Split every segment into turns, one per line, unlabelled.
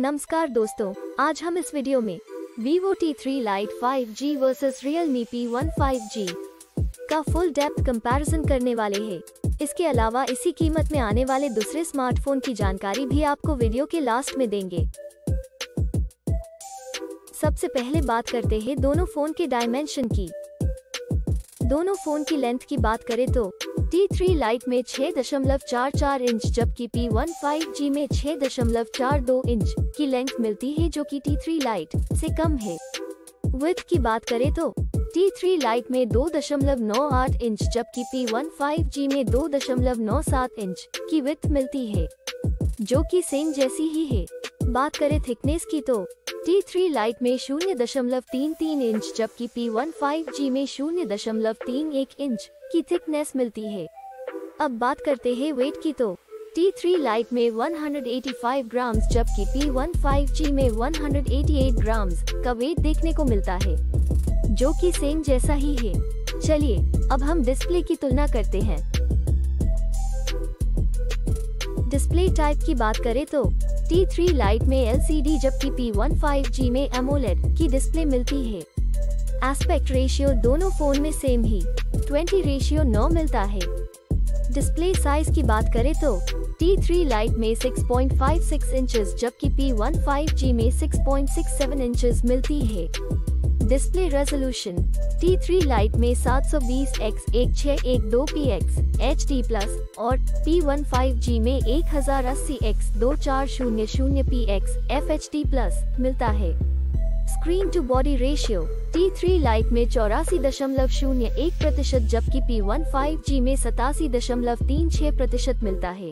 नमस्कार दोस्तों, आज हम इस वीडियो में Vivo T3 Lite 5G versus Realme P1 5G का फुल डेप्थ कंपैरिजन करने वाले हैं। इसके अलावा इसी कीमत में आने वाले दूसरे स्मार्टफ़ोन की जानकारी भी आपको वीडियो के लास्ट में देंगे सबसे पहले बात करते हैं दोनों फ़ोन के डायमेंशन की दोनों फ़ोन की लेंथ की बात करें तो T3 Lite में 6.44 इंच, जबकि P1 5G में 6.42 इंच की लेंथ मिलती है, जो कि T3 Lite से कम है। विथ की बात करें तो T3 Lite में 2.98 इंच, जबकि P1 5G में 2.97 इंच की विथ मिलती है, जो कि सेम जैसी ही है। बात करें थिकनेस की तो T3 Lite में शून्य दशमलव तीन तीन इंच, जबकि P1 5G में शून्य दशमलव तीन एक इंच की थिकनेस मिलती है। अब बात करते हैं वेट की तो। T3 लाइट में 185 ग्राम्स जबकि P1 5G में 188 ग्राम्स का वेट देखने को मिलता है, जो कि सेम जैसा ही है। चलिए, अब हम डिस्प्ले की तुलना करते हैं। डिस्प्ले टाइप की बात करें तो T3 लाइट में LCD जबकि P1 5G में AMOLED की डिस्प्ले मिलती है। एस्पेक्ट रेशियो दोनों फ़ोन में सेम ही। 20 रेशियो नौ मिलता है। डिस्प्ले साइज़ की बात करें तो T3 Lite में 6.56 इंचेस जबकि P1 5G में 6.67 इंचेस मिलती है। डिस्प्ले रेजोल्यूशन T3 Lite में 720 x 1612 px HD प्लस और P1 5G में 1080 x 2400 px FHD प्लस मिलता है। Screen to body ratio T3 lite में चौरासी दशमलव शून्य एक प्रतिशत जबकि P1 5G में सतासी दशमलव तीन छह प्रतिशत मिलता है।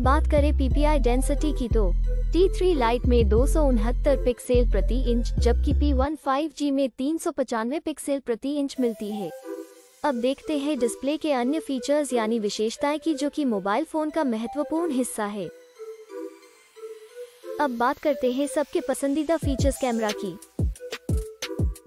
बात करें PPI डेंसिटी की तो T3 लाइट में दो सौ उनहत्तर पिक्सल प्रति इंच जबकि P1 5G में तीन सौ पचानवे पिक्सल प्रति इंच मिलती है। अब देखते हैं डिस्प्ले के अन्य फीचर्स यानी विशेषताएँ की जो कि मोबाइल फ़ोन का महत्वपूर्ण हिस्सा है। अब बात करते हैं सबके पसंदीदा फीचर्स कैमरा की।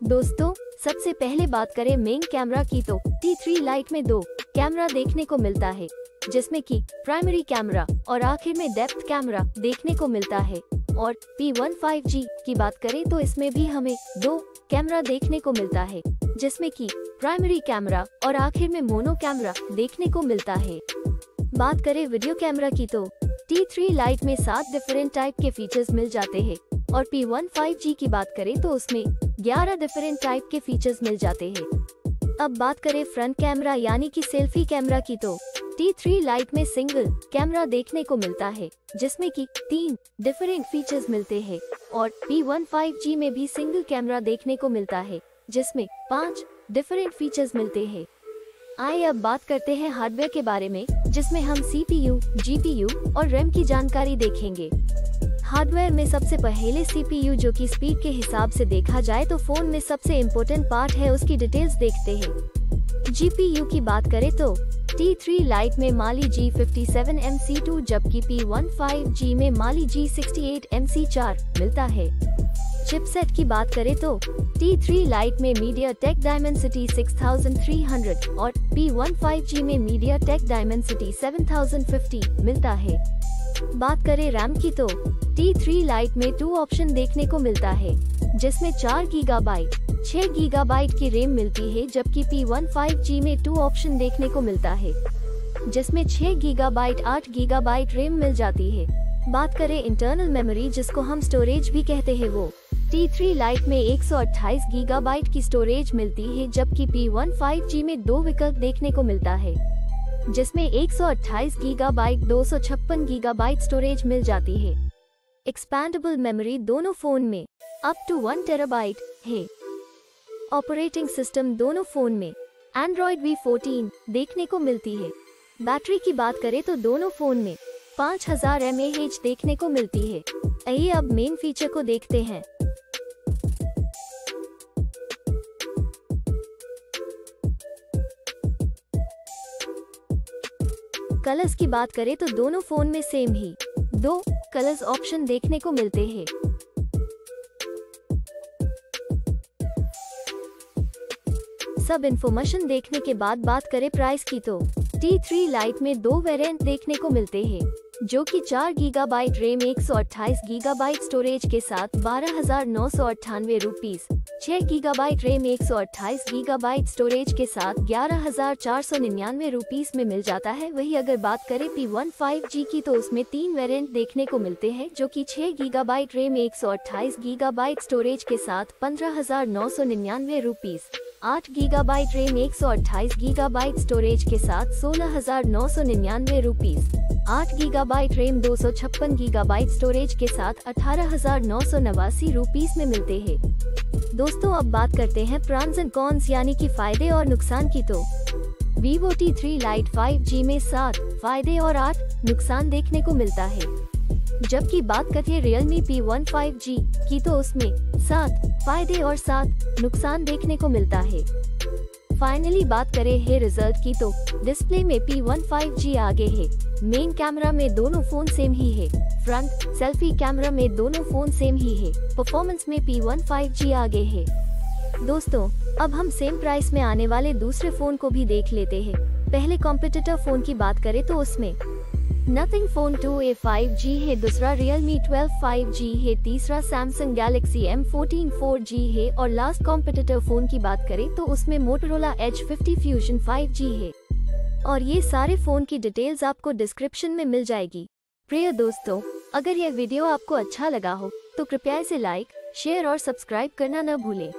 दोस्तों, सबसे पहले बात करें मेन कैमरा की तो T3 लाइट में दो कैमरा देखने को मिलता है, जिसमें कि प्राइमरी कैमरा और आखिर में डेप्थ कैमरा देखने को मिलता है। और P1 5G की बात करें तो इसमें भी हमें दो कैमरा देखने को मिलता है, जिसमें कि प्राइमरी कैमरा और आखिर में मोनो कैमरा देखने को मिलता है। बात करें वीडियो कैमरा की तो T3 Lite में सात डिफरेंट टाइप के फीचर्स मिल जाते हैं। और P1 5G की बात करें तो उसमें 11 डिफरेंट टाइप के फीचर्स मिल जाते हैं। अब बात करें फ्रंट कैमरा यानी कि सेल्फी कैमरा की तो T3 Lite में सिंगल कैमरा देखने को मिलता है, जिसमें कि तीन डिफरेंट फीचर्स मिलते हैं। और P1 5G में भी सिंगल कैमरा देखने को मिलता है, जिसमें पाँच डिफरेंट फीचर्स मिलते हैं। आइए अब बात करते हैं हार्डवेयर के बारे में जिसमें हम CPU, GPU और रैम की जानकारी देखेंगे। हार्डवेयर में सबसे पहले CPU जो कि स्पीड के हिसाब से देखा जाए तो फ़ोन में सबसे इम्पोर्टेंट पार्ट है उसकी डिटेल्स देखते हैं। GPU की बात करें तो T3 Lite में माली G57 MC2 जबकि P1 5G में माली G68 MC4 मिलता है। चिपसेट की बात करें तो T3 Lite में MediaTek Dimensity 6300 और P1 5G में MediaTek Dimensity 7050 मिलता है। बात करें रैम की तो T3 Lite में टू ऑप्शन देखने को मिलता है, जिसमें चार गीगाबाइट छह गीगाबाइट की रैम मिलती है, जबकि P1 5G में टू ऑप्शन देखने को मिलता है, जिसमें छह गीगाबाइट आठ गीगाबाइट रैम मिल जाती है। बात करें इंटरनल मेमोरी जिसको हम स्टोरेज भी कहते हैं वो। T3 Lite में 128 गीगाबाइट की स्टोरेज मिलती है, जबकि P1 5G में दो विकल्प देखने को मिलता है, जिसमें 128 गीगाबाइट 256 गीगाबाइट स्टोरेज मिल जाती है। एक्सपैंडेबल मेमोरी दोनों फ़ोन में अप टू वन टेराबाइट है। ऑपरेटिंग सिस्टम दोनों फ़ोन में एंड्रॉइड V14 देखने को मिलती है। बैटरी की बात करें तो दोनों फ़ोन में 5000 हज़ार देखने को मिलती है। आइए अब मेन फीचर को देखते हैं। कलर्स की बात करें तो दोनों फ़ोन में सेम ही। दो कलर्स ऑप्शन देखने को मिलते हैं। सब इन्फॉर्मेशन देखने के बाद बात करें प्राइस की तो। T3 लाइट में दो वेरिएंट देखने को मिलते हैं। जो कि 4 गीगाबाइट रैम 128 गीगाबाइट स्टोरेज के साथ बारह हज़ार नौ सौ अट्ठानवे रूपीज छह गीगाबाइट रैम 128 गीगाबाइट स्टोरेज के साथ ग्यारह हज़ार चार सौ निन्यानवे रूपीज में मिल जाता है। वही अगर बात करें पी वन फाइव जी की तो उसमें तीन वेरिएंट देखने को मिलते हैं, जो कि छह गीगाबाइट रैम 128 गीगाबाइट स्टोरेज के साथ पंद्रह हज़ार नौ सौ निन्यानवे रूपीज आठ गीगाबाइट रैम 128 गीगाबाइट स्टोरेज के साथ सोलह हज़ार नौ सौ निन्यानवे रूपीज आठ गीगा गीगाबाइट रैम, दो सौ छप्पन गीगाबाइट स्टोरेज के साथ अठारह हज़ार नौ सौ नवासी रूपीज में मिलते हैं। दोस्तों, अब बात करते हैं प्रॉन्स एंड कॉन्स, यानी कि फ़ायदे और नुकसान की तो। Vivo T three Lite five G में सात, फ़ायदे और आठ, नुकसान देखने को मिलता है। जबकि बात करें Realme P1 5G की तो उसमें सात फ़ायदे और सात नुकसान देखने को मिलता है। फाइनली बात करें है रिज़ल्ट की तो डिस्प्ले में P1 5G आगे है। मेन कैमरा में दोनों फ़ोन सेम ही है। फ्रंट सेल्फी कैमरा में दोनों फ़ोन सेम ही है। परफॉर्मेंस में P1 5G आगे है। दोस्तों, अब हम सेम प्राइस में आने वाले दूसरे फ़ोन को भी देख लेते हैं। पहले कॉम्पिटिटर फ़ोन की बात करें तो उसमें नथिंग फ़ोन 2a 5G है, दूसरा Realme 12 5G है, तीसरा Samsung Galaxy M14 4G है और लास्ट कॉम्पिटिटर फ़ोन की बात करें तो उसमें Motorola 50 Fusion 5G है। और ये सारे फ़ोन की डिटेल्स आपको डिस्क्रिप्शन में मिल जाएगी। प्रिय दोस्तों, अगर यह वीडियो आपको अच्छा लगा हो तो कृपया इसे लाइक शेयर और सब्सक्राइब करना न भूलें।